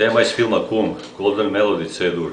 Tema iz filma Kum, Golden Melody C-dur.